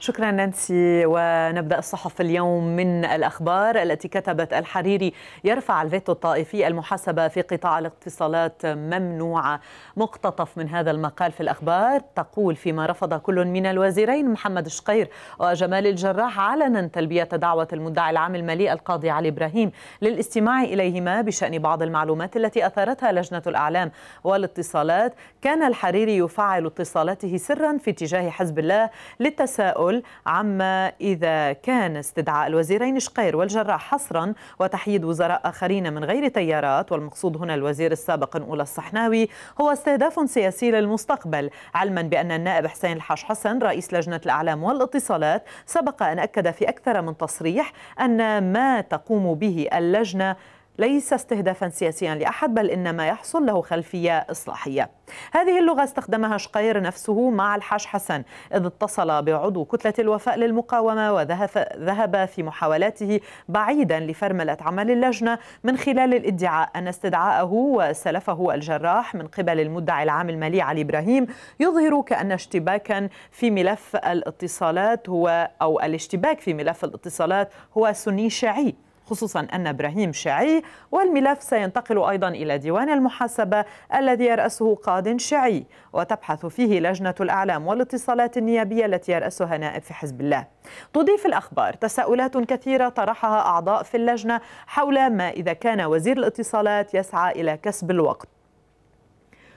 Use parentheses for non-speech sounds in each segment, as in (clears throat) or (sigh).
شكرا نانسي. ونبدأ الصحف اليوم من الأخبار التي كتبت الحريري يرفع الفيتو الطائفي المحاسبة في قطاع الاتصالات ممنوعه مقتطف من هذا المقال في الأخبار. تقول فيما رفض كل من الوزيرين محمد شقير وجمال الجراح علنا تلبية دعوة المدعي العام المالي القاضي علي إبراهيم للاستماع إليهما بشأن بعض المعلومات التي أثارتها لجنة الأعلام والاتصالات. كان الحريري يفعل اتصالاته سرا في اتجاه حزب الله للتساؤل التساؤل عما إذا كان استدعاء الوزيرين شقير والجراح حصرا وتحييد وزراء آخرين من غير تيارات. والمقصود هنا الوزير السابق نقول الصحناوي هو استهداف سياسي للمستقبل علما بأن النائب حسين الحاج حسن رئيس لجنة الأعلام والإتصالات سبق أن أكد في أكثر من تصريح أن ما تقوم به اللجنة ليس استهدافا سياسيا لأحد بل إنما يحصل له خلفية إصلاحية. هذه اللغة استخدمها شقير نفسه مع الحاج حسن إذ اتصل بعضو كتلة الوفاء للمقاومة وذهب في محاولاته بعيدا لفرملة عمل اللجنة من خلال الادعاء أن استدعاءه وسلفه الجراح من قبل المدعي العام المالي علي إبراهيم يظهر كأن اشتباكا في ملف الاتصالات هو أو الاشتباك في ملف الاتصالات هو سني شيعي خصوصا أن إبراهيم شيعي والملف سينتقل أيضا إلى ديوان المحاسبة الذي يرأسه قاض شيعي وتبحث فيه لجنة الأعلام والاتصالات النيابية التي يرأسها نائب في حزب الله. تضيف الأخبار تساؤلات كثيرة طرحها أعضاء في اللجنة حول ما إذا كان وزير الاتصالات يسعى إلى كسب الوقت.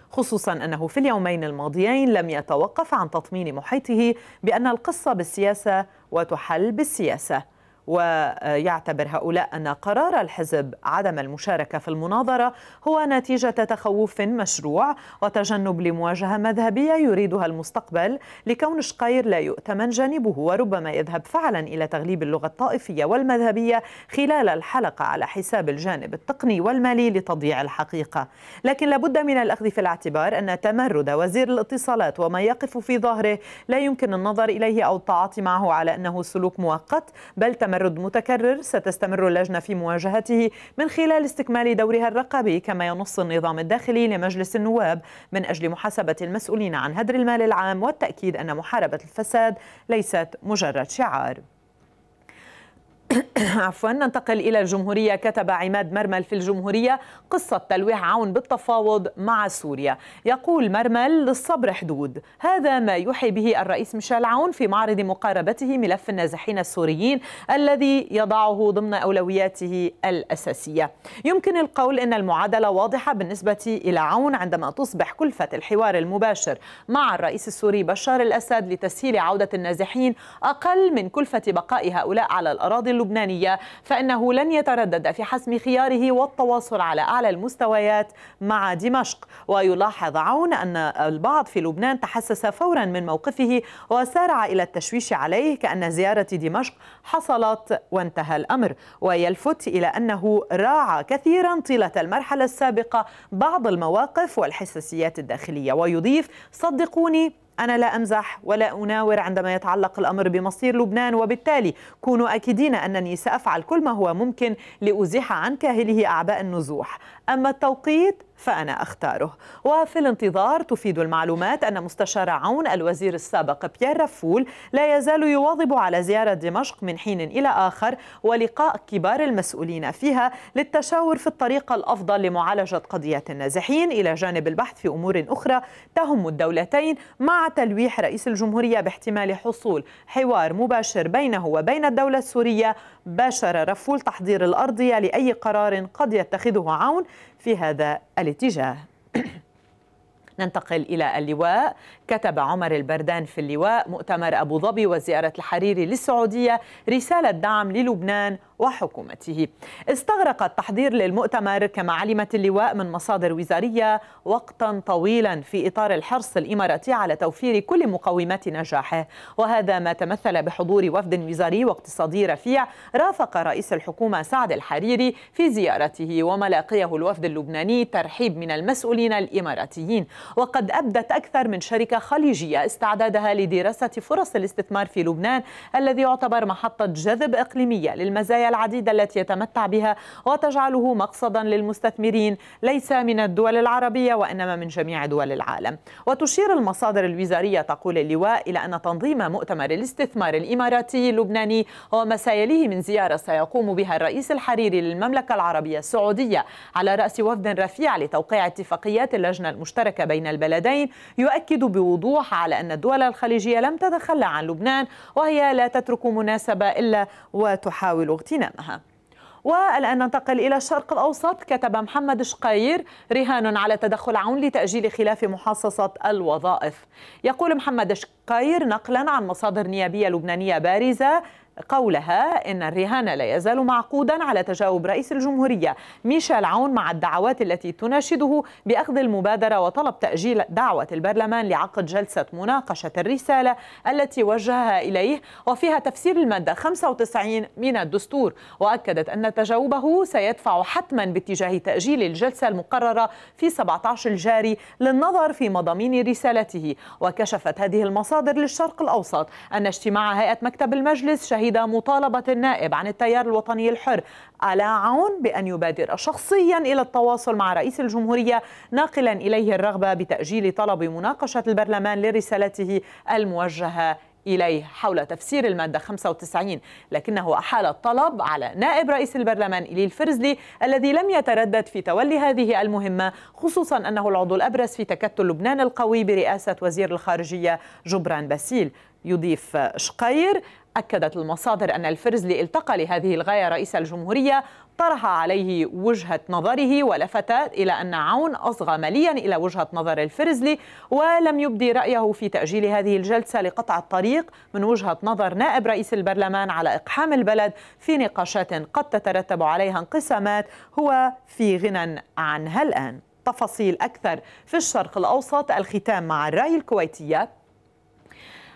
خصوصا أنه في اليومين الماضيين لم يتوقف عن تطمين محيطه بأن القصة بالسياسة وتحل بالسياسة. ويعتبر هؤلاء أن قرار الحزب عدم المشاركة في المناظرة هو نتيجة تخوف مشروع وتجنب لمواجهة مذهبية يريدها المستقبل لكون شقير لا يؤتمن جانبه وربما يذهب فعلا إلى تغليب اللغة الطائفية والمذهبية خلال الحلقة على حساب الجانب التقني والمالي لتضييع الحقيقة. لكن لابد من الأخذ في الاعتبار أن تمرد وزير الاتصالات وما يقف في ظهره لا يمكن النظر إليه أو التعاطي معه على أنه سلوك مؤقت بل تمرد تمرد متكرر ستستمر اللجنة في مواجهته من خلال استكمال دورها الرقابي كما ينص النظام الداخلي لمجلس النواب من أجل محاسبة المسؤولين عن هدر المال العام والتأكيد أن محاربة الفساد ليست مجرد شعار. (coughs) عفوا ننتقل إلى الجمهورية. كتب عماد مرمل في الجمهورية قصة تلويح عون بالتفاوض مع سوريا. يقول مرمل للصبر حدود. هذا ما يوحي به الرئيس ميشيل عون في معرض مقاربته ملف النازحين السوريين الذي يضعه ضمن أولوياته الأساسية. يمكن القول أن المعادلة واضحة بالنسبة إلى عون عندما تصبح كلفة الحوار المباشر مع الرئيس السوري بشار الأسد لتسهيل عودة النازحين أقل من كلفة بقاء هؤلاء على الأراضي اللبنانية فإنه لن يتردد في حسم خياره والتواصل على أعلى المستويات مع دمشق. ويلاحظ عون أن البعض في لبنان تحسس فورا من موقفه وسارع إلى التشويش عليه كأن زيارة دمشق حصلت وانتهى الأمر. ويلفت إلى أنه راعى كثيرا طيلة المرحلة السابقة بعض المواقف والحساسيات الداخلية. ويضيف صدقوني أنا لا أمزح ولا أناور عندما يتعلق الأمر بمصير لبنان وبالتالي كونوا أكيدين أنني سأفعل كل ما هو ممكن لأزيح عن كاهله أعباء النزوح. أما التوقيت فأنا أختاره. وفي الانتظار تفيد المعلومات أن مستشار عون الوزير السابق بيير رفول لا يزال يواظب على زيارة دمشق من حين إلى آخر ولقاء كبار المسؤولين فيها للتشاور في الطريقة الأفضل لمعالجة قضية النازحين إلى جانب البحث في أمور أخرى تهم الدولتين مع تلويح رئيس الجمهورية باحتمال حصول حوار مباشر بينه وبين الدولة السورية. باشر رفول تحضير الأرضية لأي قرار قد يتخذه عون في هذا الاتجاه. (clears throat) ننتقل إلى اللواء. كتب عمر البردان في اللواء مؤتمر أبو ظبي وزيارة الحريري للسعودية رسالة دعم للبنان وحكومته. استغرق التحضير للمؤتمر كما علمت اللواء من مصادر وزارية وقتا طويلا في إطار الحرص الإماراتي على توفير كل مقومات نجاحه. وهذا ما تمثل بحضور وفد وزاري واقتصادي رفيع رافق رئيس الحكومة سعد الحريري في زيارته وملاقيه الوفد اللبناني ترحيب من المسؤولين الإماراتيين. وقد أبدت أكثر من شركة خليجية استعدادها لدراسة فرص الاستثمار في لبنان الذي يعتبر محطة جذب إقليمية للمزايا العديدة التي يتمتع بها وتجعله مقصدا للمستثمرين ليس من الدول العربية وإنما من جميع دول العالم. وتشير المصادر الوزارية تقول اللواء إلى أن تنظيم مؤتمر الاستثمار الإماراتي اللبناني وما سيليه من زيارة سيقوم بها الرئيس الحريري للمملكة العربية السعودية على رأس وفد رفيع لتوقيع اتفاقيات اللجنة المشتركة بين البلدين يؤكد بوضوح على أن الدول الخليجية لم تتخلى عن لبنان وهي لا تترك مناسبة إلا وتحاول اغتنامها والآن ننتقل إلى الشرق الأوسط كتب محمد شقير رهان على تدخل عون لتأجيل خلاف محاصصة الوظائف. يقول محمد شقير نقلا عن مصادر نيابية لبنانية بارزة قولها إن الرهان لا يزال معقودا على تجاوب رئيس الجمهورية ميشيل عون مع الدعوات التي تناشده بأخذ المبادرة وطلب تأجيل دعوة البرلمان لعقد جلسة مناقشة الرسالة التي وجهها إليه وفيها تفسير المادة 95 من الدستور. وأكدت أن تجاوبه سيدفع حتما باتجاه تأجيل الجلسة المقررة في 17 الجاري للنظر في مضامين رسالته. وكشفت هذه المصادر للشرق الأوسط أن اجتماع هيئة مكتب المجلس شهد شهد مطالبة النائب عن التيار الوطني الحر. على عون بأن يبادر شخصيا إلى التواصل مع رئيس الجمهورية ناقلا إليه الرغبة بتأجيل طلب مناقشة البرلمان لرسالته الموجهة إليه حول تفسير المادة 95 لكنه أحال الطلب على نائب رئيس البرلمان إلي الفرزلي الذي لم يتردد في تولي هذه المهمة خصوصا أنه العضو الأبرز في تكتل لبنان القوي برئاسة وزير الخارجية جبران باسيل. يضيف شقير أكدت المصادر أن الفرزلي التقى لهذه الغاية رئيس الجمهورية طرح عليه وجهة نظره ولفت إلى أن عون أصغى مليا إلى وجهة نظر الفرزلي ولم يبدي رأيه في تأجيل هذه الجلسة لقطع الطريق من وجهة نظر نائب رئيس البرلمان على إقحام البلد في نقاشات قد تترتب عليها انقسامات هو في غنى عنها الآن. تفاصيل أكثر في الشرق الأوسط الختام مع الرأي الكويتية.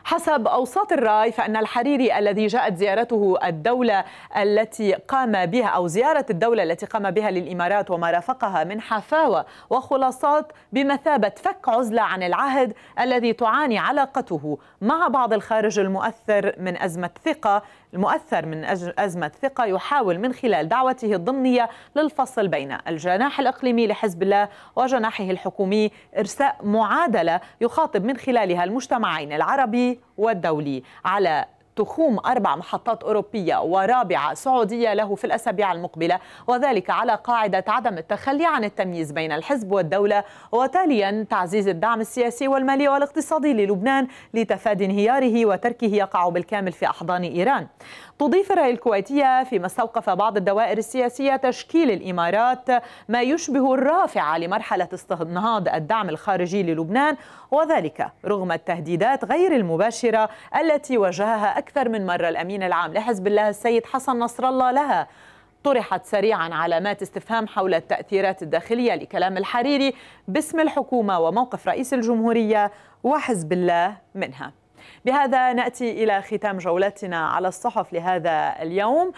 حسب أوساط الرأي فإن الحريري الذي جاءت زيارته الدولة التي قام بها أو زيارة الدولة التي قام بها للإمارات وما رافقها من حفاوة وخلاصات بمثابة فك عزلة عن العهد الذي تعاني علاقته مع بعض الخارج المؤثر من أزمة ثقة. المؤثر من أزمة ثقة يحاول من خلال دعوته الضمنية للفصل بين الجناح الإقليمي لحزب الله وجناحه الحكومي إرساء معادلة يخاطب من خلالها المجتمعين العربي والدولي على تخوم أربع محطات أوروبية ورابعة سعودية له في الأسابيع المقبلة وذلك على قاعدة عدم التخلي عن التمييز بين الحزب والدولة. وتاليا تعزيز الدعم السياسي والمالي والاقتصادي للبنان لتفادي انهياره وتركه يقع بالكامل في أحضان إيران. تضيف الرأي الكويتية فيما استوقف بعض الدوائر السياسية تشكيل الإمارات ما يشبه الرافعة لمرحلة استنهاض الدعم الخارجي للبنان وذلك رغم التهديدات غير المباشرة التي وجهها أكثر من مرة الأمين العام لحزب الله السيد حسن نصر الله لها. طرحت سريعا علامات استفهام حول التأثيرات الداخلية لكلام الحريري باسم الحكومة وموقف رئيس الجمهورية وحزب الله منها. بهذا نأتي إلى ختام جولتنا على الصحف لهذا اليوم.